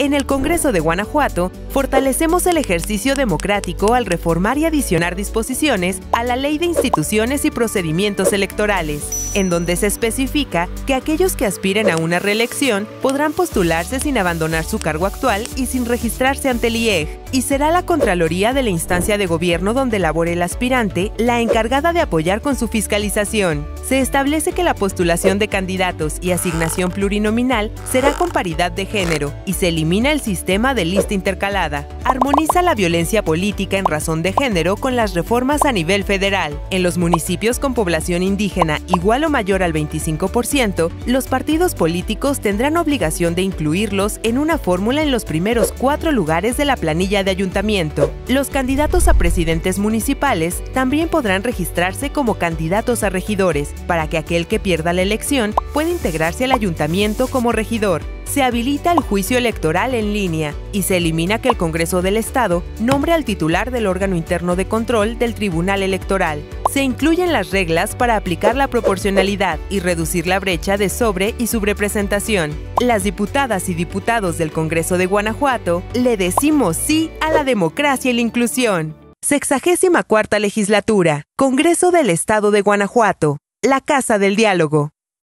En el Congreso de Guanajuato, fortalecemos el ejercicio democrático al reformar y adicionar disposiciones a la Ley de Instituciones y Procedimientos Electorales, en donde se especifica que aquellos que aspiren a una reelección podrán postularse sin abandonar su cargo actual y sin registrarse ante el IEG, y será la Contraloría de la instancia de gobierno donde labore el aspirante la encargada de apoyar con su fiscalización. Se establece que la postulación de candidatos y asignación plurinominal será con paridad de género y se elimina el sistema de lista intercalada. Armoniza la violencia política en razón de género con las reformas a nivel federal. En los municipios con población indígena igual o mayor al 25%, los partidos políticos tendrán obligación de incluirlos en una fórmula en los primeros cuatro lugares de la planilla de ayuntamiento. Los candidatos a presidentes municipales también podrán registrarse como candidatos a regidores, para que aquel que pierda la elección pueda integrarse al ayuntamiento como regidor se habilita el juicio electoral en línea y se elimina que el Congreso del Estado nombre al titular del órgano interno de control del Tribunal Electoral. Se incluyen las reglas para aplicar la proporcionalidad y reducir la brecha de sobre y subrepresentación. Las diputadas y diputados del Congreso de Guanajuato le decimos sí a la democracia y la inclusión. Sexagésima cuarta legislatura, Congreso del Estado de Guanajuato, la Casa del Diálogo.